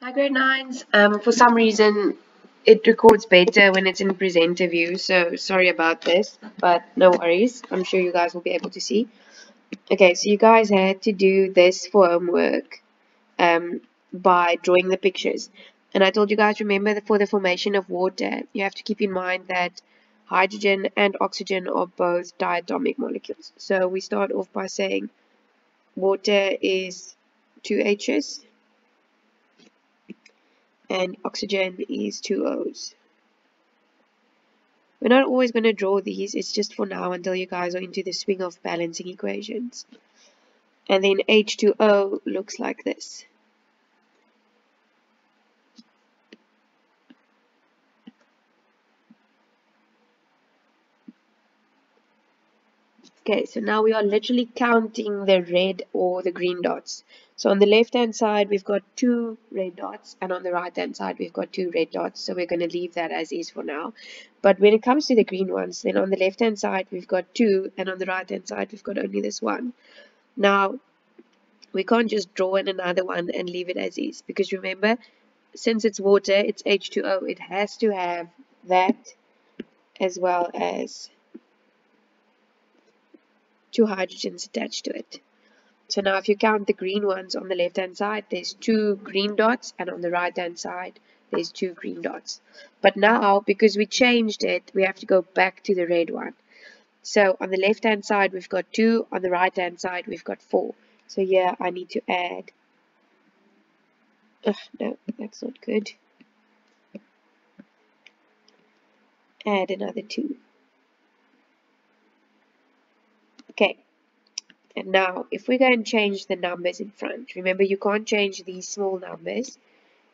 Hi grade 9s. Um, for some reason it records better when it's in presenter view so sorry about this but no worries I'm sure you guys will be able to see. Okay so you guys had to do this for homework um, by drawing the pictures and I told you guys remember that for the formation of water you have to keep in mind that hydrogen and oxygen are both diatomic molecules. So we start off by saying water is two H's and oxygen is two O's. We're not always going to draw these, it's just for now until you guys are into the swing of balancing equations. And then H2O looks like this. Okay, so now we are literally counting the red or the green dots. So on the left hand side, we've got two red dots, and on the right hand side, we've got two red dots. So we're going to leave that as is for now. But when it comes to the green ones, then on the left hand side, we've got two, and on the right hand side, we've got only this one. Now, we can't just draw in another one and leave it as is, because remember, since it's water, it's H2O, it has to have that as well as two hydrogens attached to it. So now if you count the green ones on the left hand side, there's two green dots and on the right hand side, there's two green dots. But now, because we changed it, we have to go back to the red one. So on the left hand side, we've got two. On the right hand side, we've got four. So yeah, I need to add. Ugh, no, that's not good. Add another two. Okay, and now if we go and change the numbers in front, remember you can't change these small numbers,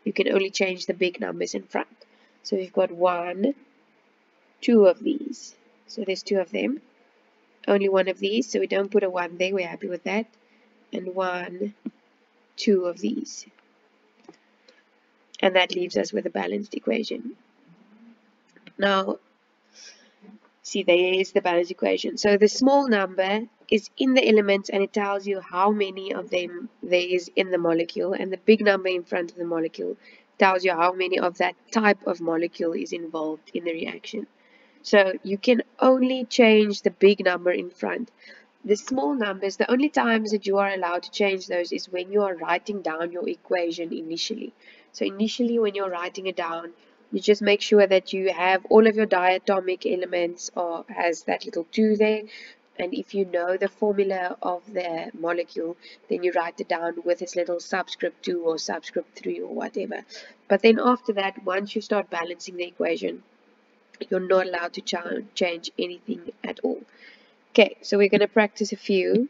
you can only change the big numbers in front. So we've got one, two of these, so there's two of them, only one of these, so we don't put a one there, we're happy with that, and one, two of these. And that leaves us with a balanced equation. Now, See, there is the balance equation. So the small number is in the elements and it tells you how many of them there is in the molecule. And the big number in front of the molecule tells you how many of that type of molecule is involved in the reaction. So you can only change the big number in front. The small numbers, the only times that you are allowed to change those is when you are writing down your equation initially. So initially when you're writing it down, you just make sure that you have all of your diatomic elements or has that little 2 there. And if you know the formula of the molecule then you write it down with this little subscript 2 or subscript 3 or whatever. But then after that once you start balancing the equation you're not allowed to ch change anything at all. Okay so we're going to practice a few.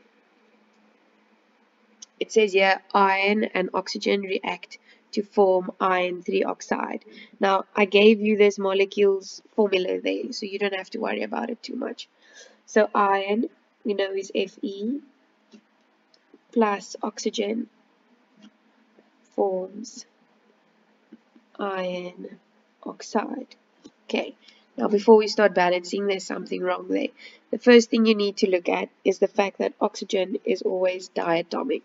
It says here iron and oxygen react to form iron 3 oxide. Now, I gave you this molecules formula there, so you don't have to worry about it too much. So iron, you know is Fe plus oxygen forms iron oxide. Okay, now before we start balancing, there's something wrong there. The first thing you need to look at is the fact that oxygen is always diatomic.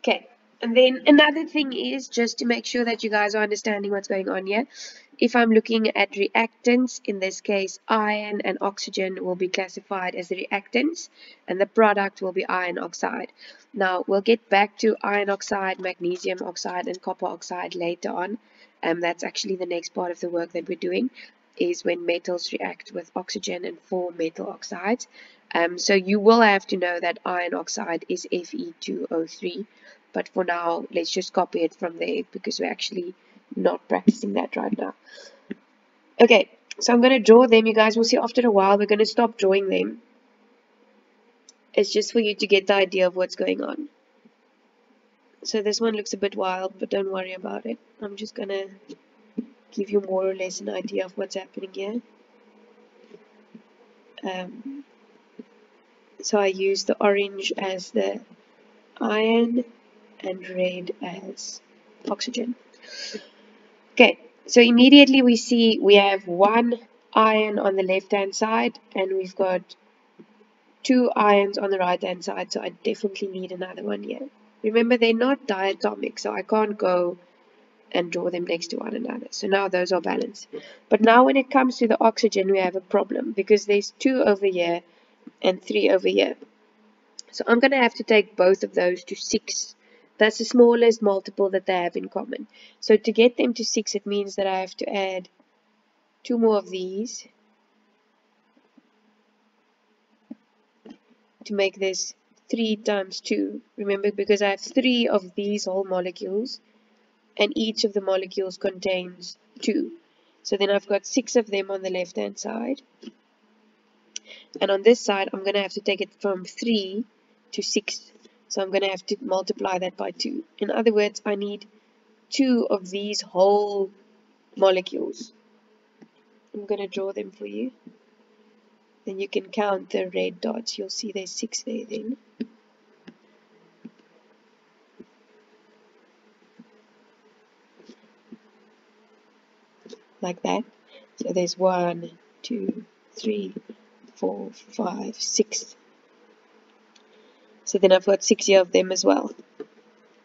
Okay, and then another thing is just to make sure that you guys are understanding what's going on here. If I'm looking at reactants, in this case, iron and oxygen will be classified as reactants and the product will be iron oxide. Now, we'll get back to iron oxide, magnesium oxide and copper oxide later on. Um, that's actually the next part of the work that we're doing is when metals react with oxygen and form metal oxides. Um, so you will have to know that iron oxide is Fe2O3 but for now let's just copy it from there because we're actually not practicing that right now. Okay so I'm going to draw them you guys. Will see after a while. We're going to stop drawing them. It's just for you to get the idea of what's going on. So this one looks a bit wild but don't worry about it. I'm just going to give you more or less an idea of what's happening here. Um, so I use the orange as the iron and red as oxygen. Okay, so immediately we see we have one iron on the left hand side and we've got two irons on the right hand side, so I definitely need another one here. Remember, they're not diatomic, so I can't go and draw them next to one another. So now those are balanced. But now when it comes to the oxygen, we have a problem because there's two over here and three over here. So I'm going to have to take both of those to 6. That's the smallest multiple that they have in common. So to get them to 6, it means that I have to add two more of these to make this 3 times 2. Remember, because I have 3 of these whole molecules, and each of the molecules contains 2. So then I've got 6 of them on the left-hand side. And on this side, I'm going to have to take it from 3 to 6. So I'm going to have to multiply that by 2. In other words, I need 2 of these whole molecules. I'm going to draw them for you. Then you can count the red dots. You'll see there's 6 there then. Like that. So there's one, two, three, four, five, six so then I've got 60 of them as well.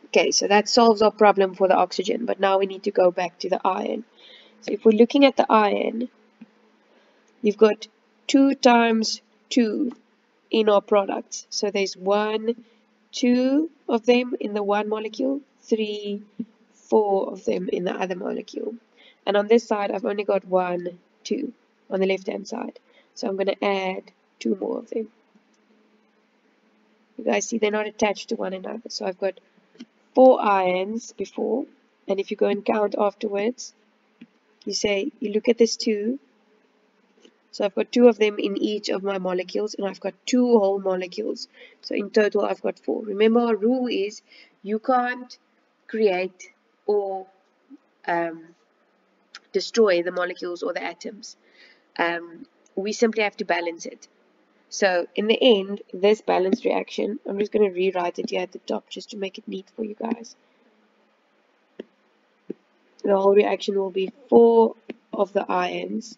Okay, so that solves our problem for the oxygen, but now we need to go back to the iron. So if we're looking at the iron, you've got 2 times 2 in our products. So there's 1, 2 of them in the one molecule, 3, 4 of them in the other molecule. And on this side, I've only got 1, 2 on the left-hand side. So I'm going to add 2 more of them. You guys see they're not attached to one another. So I've got four irons before. And if you go and count afterwards, you say, you look at this two. So I've got two of them in each of my molecules. And I've got two whole molecules. So in total, I've got four. Remember, our rule is you can't create or um, destroy the molecules or the atoms. Um, we simply have to balance it. So in the end, this balanced reaction, I'm just going to rewrite it here at the top just to make it neat for you guys. The whole reaction will be 4 of the irons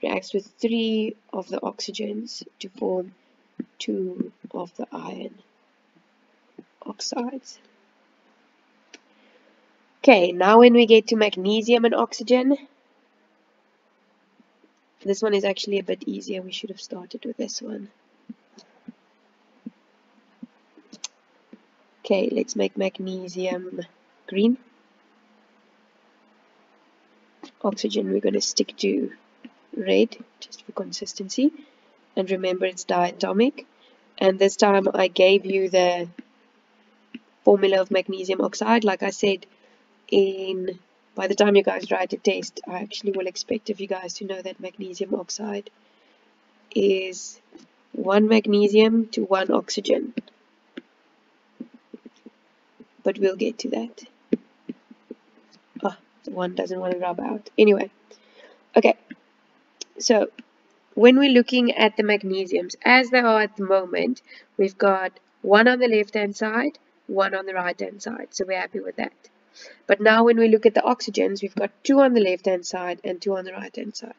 reacts with 3 of the oxygens to form 2 of the iron oxides. Okay, now when we get to magnesium and oxygen, this one is actually a bit easier. We should have started with this one. Okay, let's make magnesium green. Oxygen we're going to stick to red just for consistency. And remember it's diatomic. And this time I gave you the formula of magnesium oxide. Like I said in by the time you guys write a test, I actually will expect of you guys to know that magnesium oxide is one magnesium to one oxygen. But we'll get to that. Oh, one doesn't want to rub out. Anyway, okay. So when we're looking at the magnesiums, as they are at the moment, we've got one on the left hand side, one on the right hand side. So we're happy with that. But now when we look at the oxygens, we've got two on the left-hand side and two on the right-hand side.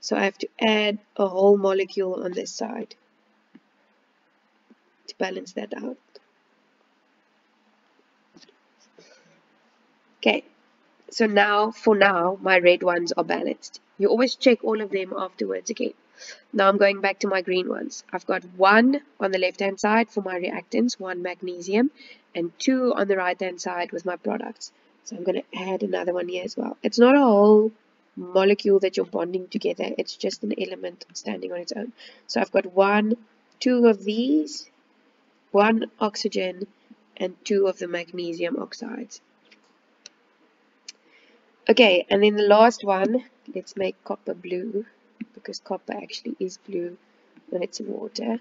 So I have to add a whole molecule on this side to balance that out. Okay, so now, for now, my red ones are balanced. You always check all of them afterwards again. Now I'm going back to my green ones. I've got one on the left hand side for my reactants, one magnesium, and two on the right hand side with my products. So I'm going to add another one here as well. It's not a whole molecule that you're bonding together. It's just an element standing on its own. So I've got one, two of these, one oxygen, and two of the magnesium oxides. Okay, and then the last one, let's make copper blue because copper actually is blue when it's in water.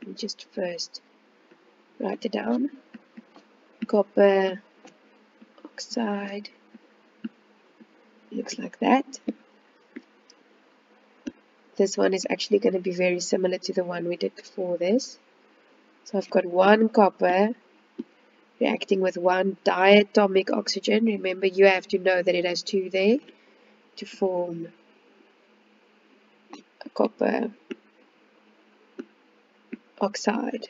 Let me just first write it down. Copper oxide looks like that. This one is actually going to be very similar to the one we did before this. So I've got one copper reacting with one diatomic oxygen. Remember, you have to know that it has two there to form copper oxide.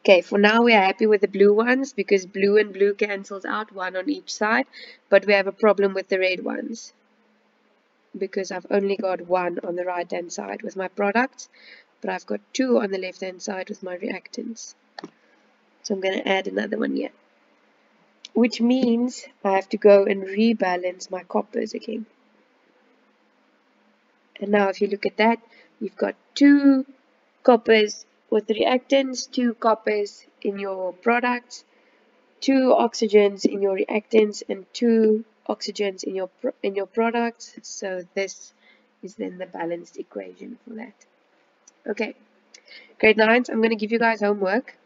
Okay, for now we are happy with the blue ones because blue and blue cancels out one on each side, but we have a problem with the red ones because I've only got one on the right hand side with my products, but I've got two on the left hand side with my reactants. So I'm going to add another one here, which means I have to go and rebalance my coppers again. And now if you look at that, you've got two coppers with reactants, two coppers in your products, two oxygens in your reactants, and two oxygens in your in your products. So this is then the balanced equation for that. Okay, grade 9s, I'm going to give you guys homework.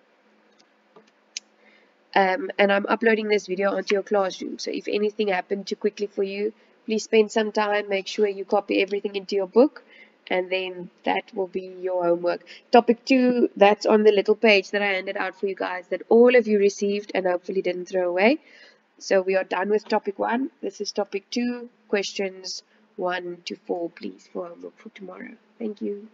Um, and I'm uploading this video onto your classroom. So if anything happened too quickly for you, please spend some time, make sure you copy everything into your book and then that will be your homework. Topic 2, that's on the little page that I handed out for you guys that all of you received and hopefully didn't throw away. So we are done with topic 1. This is topic 2, questions 1 to 4 please for homework for tomorrow. Thank you.